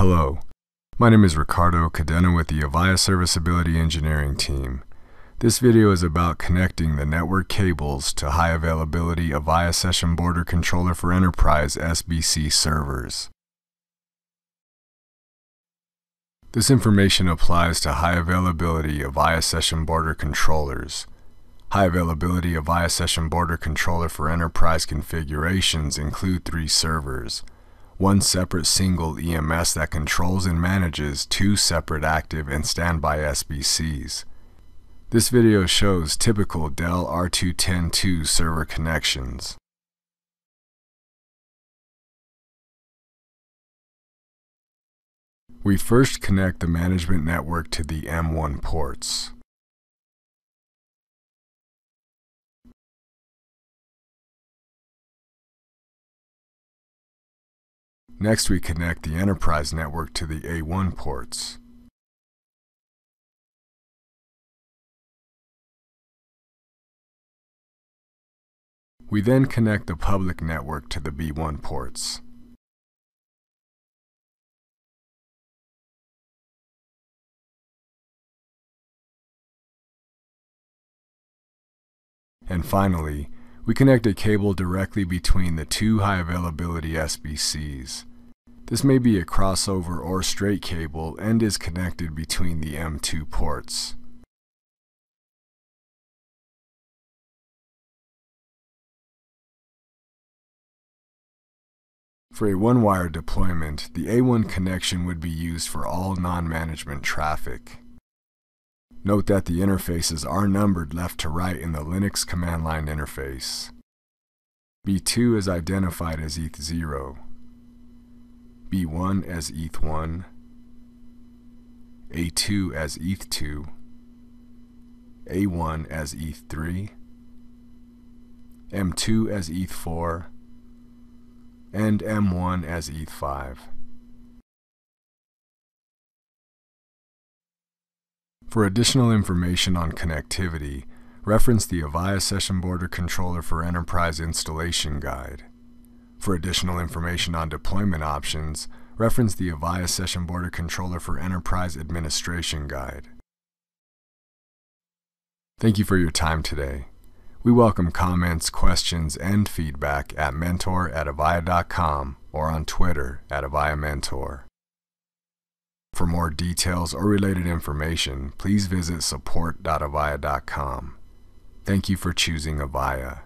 Hello, my name is Ricardo Cadena with the Avaya Serviceability Engineering Team. This video is about connecting the network cables to high availability Avaya Session Border Controller for Enterprise SBC servers. This information applies to high availability Avaya Session Border Controllers. High availability Avaya Session Border Controller for Enterprise configurations include three servers one separate single EMS that controls and manages two separate active and standby SBCs. This video shows typical Dell R210-2 server connections. We first connect the management network to the M1 ports. Next, we connect the enterprise network to the A1 ports. We then connect the public network to the B1 ports. And finally, we connect a cable directly between the two high availability SBCs. This may be a crossover or straight cable and is connected between the M2 ports. For a one-wire deployment, the A1 connection would be used for all non-management traffic. Note that the interfaces are numbered left to right in the Linux command line interface. B2 is identified as ETH0, B1 as ETH1, A2 as ETH2, A1 as ETH3, M2 as ETH4, and M1 as ETH5. For additional information on connectivity, reference the Avaya Session Border Controller for Enterprise Installation Guide. For additional information on deployment options, reference the Avaya Session Border Controller for Enterprise Administration Guide. Thank you for your time today. We welcome comments, questions, and feedback at mentor at avaya.com or on Twitter at Avaya Mentor. For more details or related information, please visit support.avaya.com. Thank you for choosing Avaya.